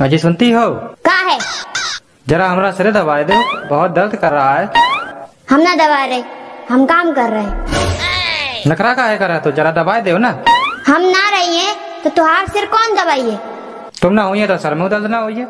अजी सुनती हो? का है? जरा हमारा सिर दबा दो बहुत दर्द कर रहा है। हम ना दबा रहे हम काम कर रहे हैं। नखरा का है करा तो? जरा दबाए दे ना। हम ना रही है तो तुहार सिर कौन दबाइए? तुम ना होइए तो सर में दर्द ना होइए।